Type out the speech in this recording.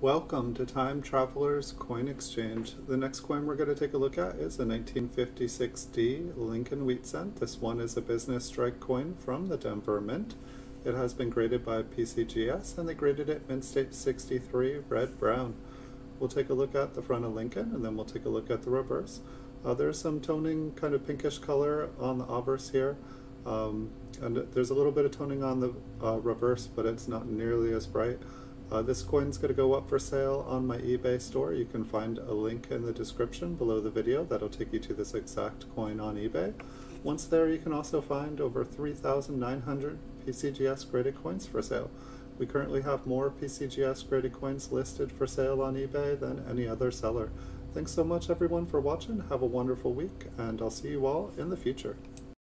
Welcome to Time Traveler's Coin Exchange. The next coin we're going to take a look at is a 1956D Lincoln Wheat Cent. This one is a business strike coin from the Denver Mint. It has been graded by PCGS and they graded it Mint State 63 red brown. We'll take a look at the front of Lincoln and then we'll take a look at the reverse. Uh, there's some toning kind of pinkish color on the obverse here. Um, and there's a little bit of toning on the uh, reverse, but it's not nearly as bright. Uh, this coin's going to go up for sale on my eBay store. You can find a link in the description below the video that'll take you to this exact coin on eBay. Once there, you can also find over 3,900 PCGS graded coins for sale. We currently have more PCGS graded coins listed for sale on eBay than any other seller. Thanks so much everyone for watching. Have a wonderful week and I'll see you all in the future.